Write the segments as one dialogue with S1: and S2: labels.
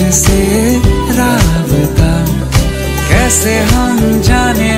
S1: तुझसे राबता कैसे हम जाने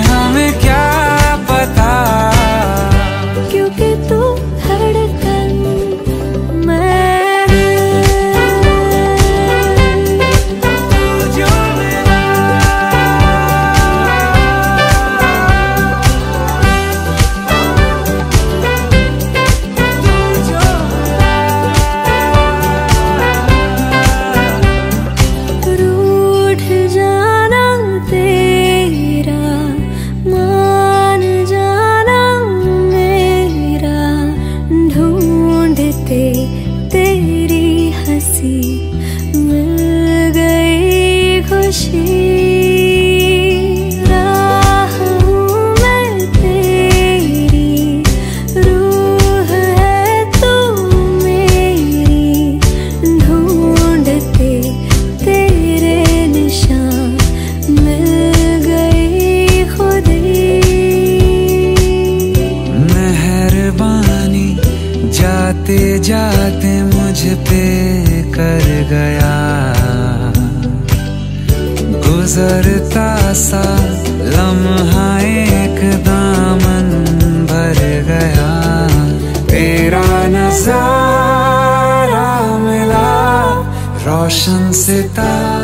S1: जाते जाते मुझ पे कर गया। गुजरता सा लम्हा एक दामन भर गया। तेरा नज़ारा मिला रोशन सितारा